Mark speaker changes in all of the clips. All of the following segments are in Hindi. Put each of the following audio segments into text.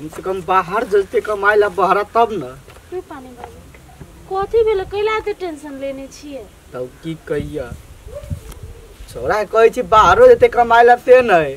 Speaker 1: कम से कम बाहर जैसे कमाइला बहरा तब न।
Speaker 2: क्यों पानी बाबू। कथी भेल? कैला एते टेंशन लेने छिए
Speaker 1: तब की कहिया? छोरा कहै छी बाहरो जते कमाइला से नहीं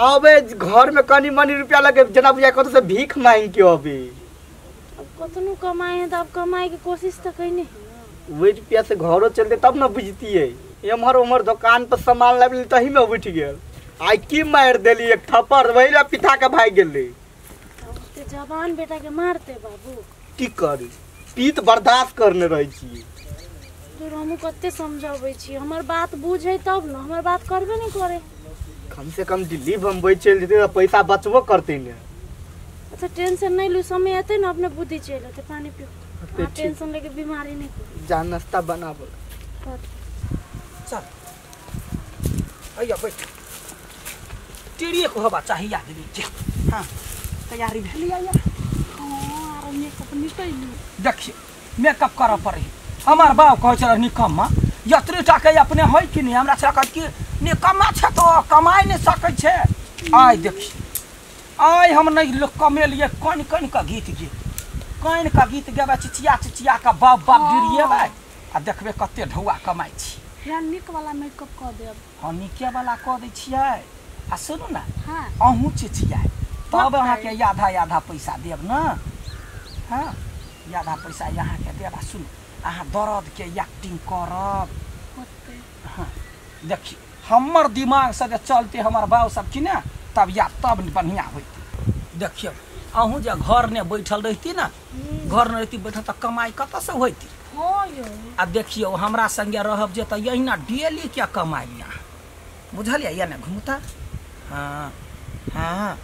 Speaker 1: अबे घर में कनी मनी रुपया लगे जना बुझा कतौ से भीख मांग के अबे।
Speaker 2: अब कतनो कमाए हैं तो अब कमाए की कोशिश तो कैने है ना।
Speaker 1: वही रुपया से घरो चलते तब न बुझतियै। एम्हर उम्हर दुकान पर सामान लाबी तही में उठ गेल। आई की मार देली एक थप्पड़ वही ला पिता के भाग गेलै।
Speaker 2: ते जवान बेटा के मारते बाबू।
Speaker 1: की करी? पीत बर्दाश्त करने रहे छी
Speaker 2: तो हमू कते समझाबै छी हमर बात बुझे तब न हमर बात करबे नहीं करे।
Speaker 1: कम से कम दिल्ली बम्बई चल जेते तो पैसा बचबो करते ने।
Speaker 2: अच्छा टेंशन नहीं लू समय आते ना अपने बुद्धि चल आते पानी पियो। टेंशन लेके बीमारी नहीं करो।
Speaker 1: जा नाश्ता बनाबो।
Speaker 3: चल। अಯ್ಯ बैठ। टिड़िए को हवा चाहिए आदमी के हाँ। तैयारी भेली आया
Speaker 2: हाँ
Speaker 3: देखिए मेकअप करऽ पड़ी हमार बाप कहै निकम्मा यत्री टाके अपने होइ कि नहीं? हमरा कि निकम्मा छै तो कमाइ नहीं सकै छै। आइ देखिए आइ हम नहीं कमेलिए कनि कनि का गीत गीत कनि का गीत गेबै चिचिया चिचिया का बाप बाप गिरिएबै आ देखबै कते ढौआ छी।
Speaker 2: या निक वाला मेकअप कर देब।
Speaker 3: हाँ नीके वाला कऽ दै छियै। आ सुनू ने
Speaker 2: हाँ।
Speaker 3: अहूँ चिचियाइ। तब अहाँके आधा आधा पैसा देव ने हाँ आधा पैसा अहाँके देब आ सुनू अहाँ दर्दके एक्टिंग करब
Speaker 2: होते
Speaker 3: हाँ देखिए हमर दिमाग से जे चलते हमार बाबू सब कि ने तब या तब बढ़िया होइते देखियौ अहू जे घर ने बैठल रहती ना घर न रहती बैठल तऽ कमाइ कतऽसँ होइती
Speaker 2: हाँ यो
Speaker 3: आ देखियौ हमरा संगे रहब जे तऽ यहिना डेली क्या कमाई यहाँ बुझलियै या ने घुमता हाँ हाँ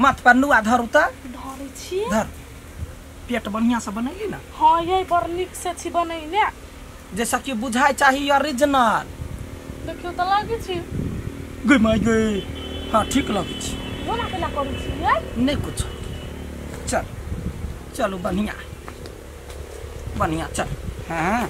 Speaker 3: माथ पर नुआ धरू तऽ
Speaker 2: धरै छी
Speaker 3: धर। पेट बढ़िया से बनैली ना।
Speaker 2: हाँ यही बड़ निक से छी बनैले।
Speaker 3: जैसा कि बुझाइ चाही ओरिजिनल
Speaker 2: देखियो त लागे छी।
Speaker 3: गई माय गई हाँ ठीक लगै छै।
Speaker 2: कोना केना करै छी ये
Speaker 3: नहीं कुछ। चल। चलो बढ़िया। बढ़िया चल। हाँ।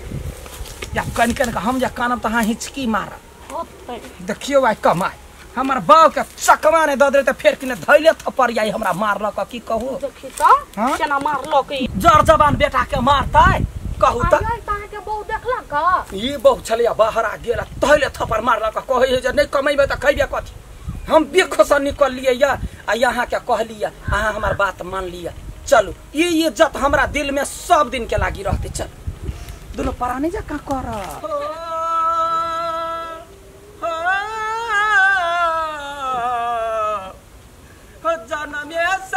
Speaker 3: या कन कन के हम जे कानब तऽ अहाँ हिचकी मारब।
Speaker 2: होते।
Speaker 3: देखियो आइ कमाइ हमर बाप के चकमा नहि दऽ देलै फेर किने धैले थप्पड़ आई हमरा मारलक की कहू?
Speaker 2: देखि त
Speaker 3: हाँ?
Speaker 2: केना मारलो के
Speaker 3: जर जवान बेटा के मारतै कहू
Speaker 2: के बहु देखला का
Speaker 3: ई बहु छलैया बाहर आ गेल तहिले थप्पड़ मारलक कहै जे नहि कमेबै तऽ खैबे कथी? हम बेखोसँ निकललियै या आ यहाँ के कहलियै अहाँ हमर बात मान लिया चलू ई इज़्ज़त हमरा दिल में सब दिन के लागी रहतै चल। दुनू परानी जकाँ कर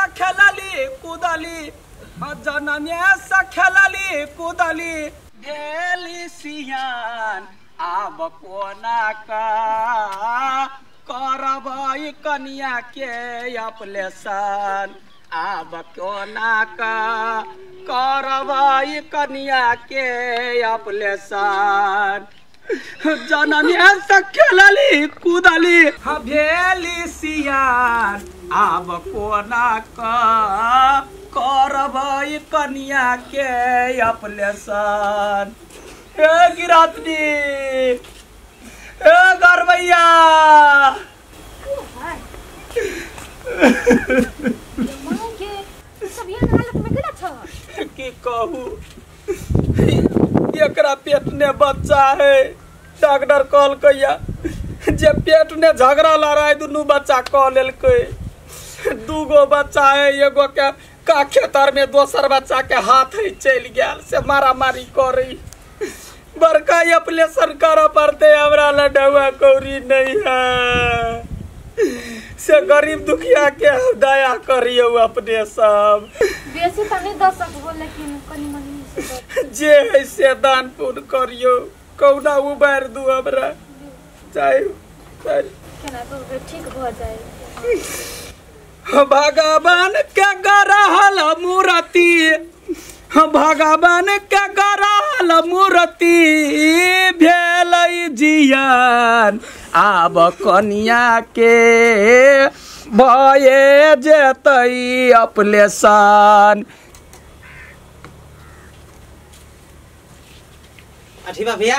Speaker 3: जनमे से खेलली कूदली। जनमे से खेलली कूदली। भेली सियान आब कोना का? करबै कनिया के अपलेशन आब कोना का? करबै कनिया के अपलेशन जनमे से खेलली कूदली। भेली सियान आब कोना का करबै कनिया के अपलेशन हे गिरातनी हे गरबैया की कहू? एकरा पेट ने बच्चा है। डॉक्टर कहल कैया जे पेट ने झगड़ा लड़ाई दुनू बच्चा कह दू गो बच्चा है एगो के का खेतर में दोसर बच्चा के हाथ है चल गया से मारा मारी करी। बड़का ऑपरेशन करऽ पड़ते हमरा लडुआ कौड़ी नहीं है। से गरीब दुखिया के दया करियो अपने सब।
Speaker 2: बेसी त नहीं लेकिन कनी मनी
Speaker 3: जे है से दान पुण्य करियो। कौना उबार दू हमरा? चाहे
Speaker 2: तो ठीक भ जाए
Speaker 3: भगवान के गरहल मूर्ति। भगवान के कराल मूर्ति भेल जियान। आब कनिया के भये जेतई अपलेशन
Speaker 4: अठीबा भैया?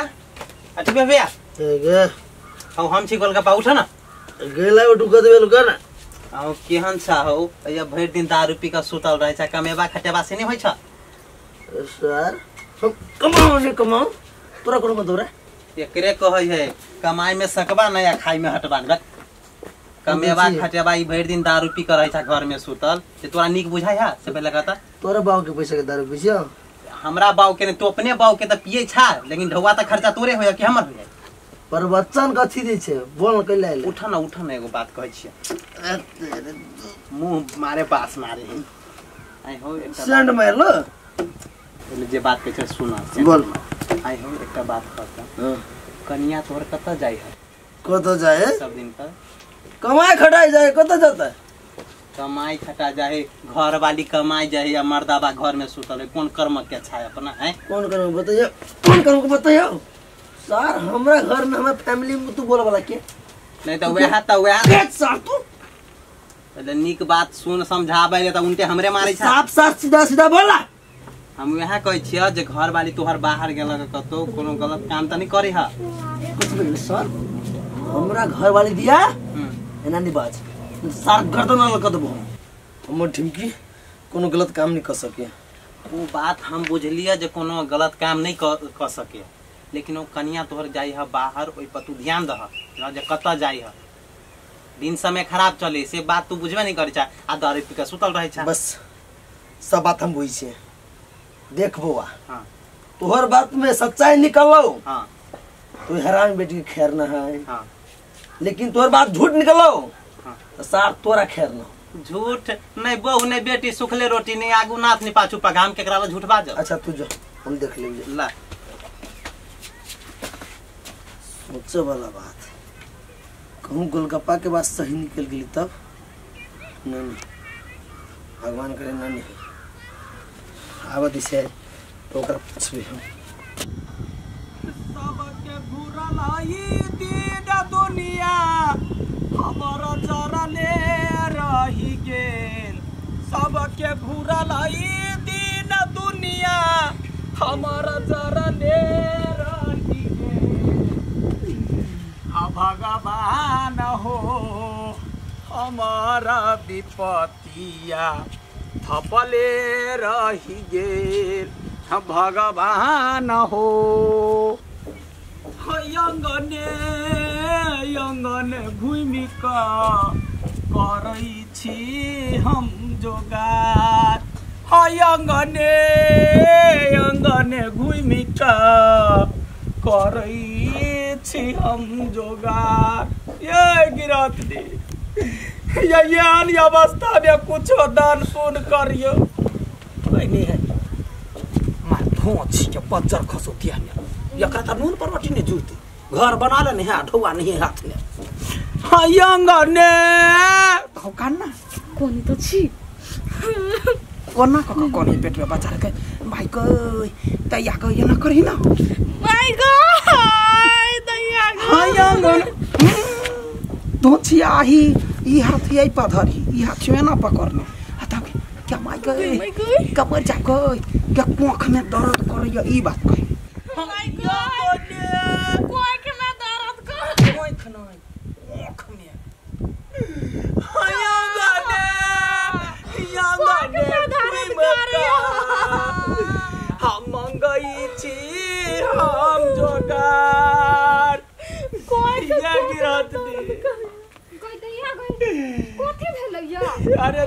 Speaker 4: अठीबा भैया?
Speaker 5: गे
Speaker 4: हम छी गोलगप्पा उठ न
Speaker 5: गेला उठु कति बेलु कर
Speaker 4: केहन छ हौ? या भरि दिन दारू पी कऽ सुतल रहै छ कमेबा खटेबा से नहि होइ छ
Speaker 5: सर हम कमाओ ने कमाओ तोरा कोनो मत रे?
Speaker 4: एकरे कहै है कमाई में सकबा न या खाई में हटबा। न कमेबा खटेबा ई भरि दिन दारू पी रहै छ घर में सुतल। से तोरा नीक बुझाइ है से पहिले कहता।
Speaker 5: तोरा बाबू के पैसा के दारू पिसियो
Speaker 4: हमरा बाऊ के ने तो अपने बाऊ के त पिए छ लेकिन ढौआ त खर्चा तोरे हो कि हमर होय
Speaker 5: पर बच्चन कथी दै छै बोल न कैला आइले।
Speaker 4: उठ न उठ न एगो बात कहै छियै। मुँह मारे बास मारे है। आइ हो एकटा
Speaker 5: सेंड मार लो
Speaker 4: पहिले जे बात कहै छै सुन।
Speaker 5: बोल।
Speaker 4: आइ हो एकटा बात कहता कनिया तोहर कतऽ जाइ है?
Speaker 5: कत जाए
Speaker 4: सब दिन पर।
Speaker 5: कमाए खटाई जाए कत जाता? है
Speaker 4: कमाई खटा जाए घर वाली कमाई जाए या मर्दाबा घर में सुतल है कौन कर्म के अच्छा है अपना है?
Speaker 5: कौन करूँ बताइए कौन करूँ बताइए सर हमरा घर में हमारे फैमिली में तू बोला वाला के।
Speaker 4: नहीं तो वह तो वह।
Speaker 5: सर तू?
Speaker 4: पहले नीक बात सुन समझाबे तो उनके हमरे मारे
Speaker 5: साफ़ साफ़ सीधा सीधा बोला।
Speaker 4: हम वह कहै छियै जे घर वाली तोहर बाहर गेलक कतौ कोनो गलत काम तऽ नहीं करे है
Speaker 5: कुछ भी सर। हमरा घर वाली दिया एना नहीं बाज। सर गर्दन हमर ढिमकी कोनो गलत काम नहीं कर सके।
Speaker 4: वो बात हम बुझलिए जे कोनो गलत काम नहीं क क सके। लेकिन वो कनिया तोहर जाई है बाहर ओहि पर तू ध्यान दह जे कतऽ जाई है। दिन समय खराब चले से बात तू बुझबे नहीं करे छा आ दारू पी के सुतल रहे छा
Speaker 5: बस सब बात हम बुझी छे देख बौआ
Speaker 4: हाँ।
Speaker 5: तोहर बात में सच्चाई निकलो।
Speaker 4: हाँ।
Speaker 5: तो हैरान बेटी खैर न है।
Speaker 4: हाँ।
Speaker 5: लेकिन तोहर बात झूठ निकलो। तो सार तोरा खैर न।
Speaker 4: झूठ नहीं बहू नहीं बेटी सुखले रोटी नहीं आगू नाथ नहीं पाछू पगाम केकरा ला झूठ बाज।
Speaker 5: अच्छा तू जा हम देख लेंगे।
Speaker 4: ला।
Speaker 5: सोचे वाला बात। कहूँ गोलगप्पा के बाद सही निकल गई तब? नहीं नहीं भगवान करे ना नहीं। आवा दिसे तो ओकरा पूछबे हम।
Speaker 3: सबके घूरल आई दीन दुनिया, हमर चरले रही भगवान हो, हमारा विपतिया, थपले रही गेल भगवान हो यङ्गने यङ्गने घुमि कऽ करै छी हम जोगार। घुमि कऽ करै छी हम जोगार। ये गिरत दे। ये अवस्था में कुछो दान पुण्य करियो। नहीं है। मार भोंच के बज्जर खसो दिया ने एकरा त नून परवटी ने जुते घर बना ले नहीं ढौआ नहीं हाथ में। ये तो हाथ यही पधरी हाथ ना पकड़ने हता क्या माई गए
Speaker 6: माय
Speaker 3: जा गए क्या कोख में दर्द करे ई बात कही
Speaker 6: माय गॉड कोई के मैं दर्द कर
Speaker 3: कोख नहीं कोख में हम मंगई छी हम जोगार
Speaker 6: कोई के
Speaker 3: ये गिरत दी
Speaker 6: कोई दैया कोई कोथी भेलैया
Speaker 3: अरे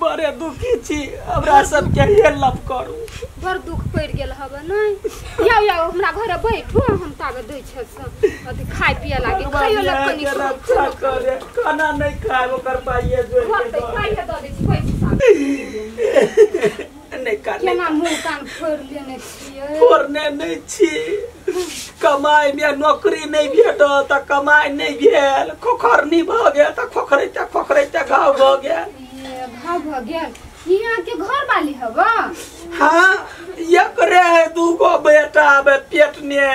Speaker 3: बड़े दुखी छी हमरा सब सबके हेल्प करू।
Speaker 6: बड़ दुख पड़ गेल हब नहीं? या या हमरा घरे बैठू हम ताबे दै छै अथी खाय पिए लागे खाइयो ला कनी
Speaker 3: के रक्षा करे खाना नहीं खाए ओकर पाइए जोड़ के दो।
Speaker 6: खाइए दऽ दै छी पैसा
Speaker 3: नहीं। कर
Speaker 6: केना मुँह कान फोड़ि लेने छियै?
Speaker 3: फोड़ने नहीं छी। कमाई में नौकरी नहीं भेटल त कमाई नहीं भेल खोखरनी भ गेल त घाव भ गेल?
Speaker 6: ये घाव घर वाली
Speaker 3: हाँ एक रे दूगो बेटा बे पेट ने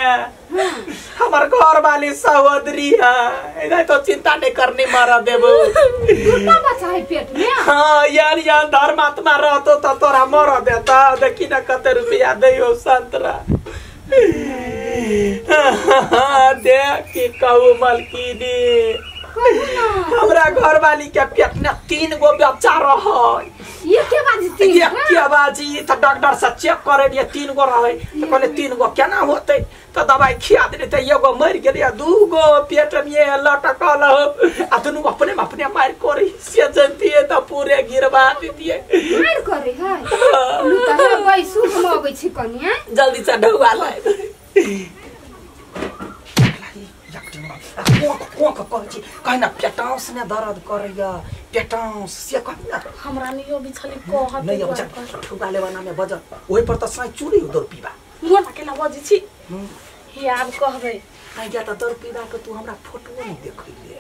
Speaker 3: हमार घर वाली सहोदरी है। नहीं तो चिंता नहीं करनी मारा देबो।
Speaker 6: दूटा बच्चा है पेट में
Speaker 3: हाँ यार यार धर्मात्मा रहतो तो तोरा मर देता। देखी ना कते रुपया दैयो संतरा। देख की कहू
Speaker 6: कहू ना
Speaker 3: हमरा घर वाली के पेट में तीन गो बच्चा रह।
Speaker 6: ये के बाजी तीन
Speaker 3: ये के बाजी तो डॉक्टर से चेक करे लिए तीन गो रहे। तो कहले तीन गो केना होते? तो दवाई खिया तो एगो मर गेले दू गो पेट में लटकल आ दुनू अपने में अपने मार करी से जनती तो पूरे गिरवा दीजिए
Speaker 6: मार करे है? है। छी कनिया।
Speaker 3: जल्दी से ढौआ लाए कहना पेटाउस में दर्द करैया पेटाउस से कहना
Speaker 2: हमरा नियो बिछली कहत
Speaker 3: नहीं अब जा ठुका लेवाना में बजत ओहि पर त साई चुरी उधर पीबा।
Speaker 2: मोर केला बजी छी? हे। आब कहबै।
Speaker 3: आई जा त दर पीबा के तू हमरा फ़ोटो नहीं देखैले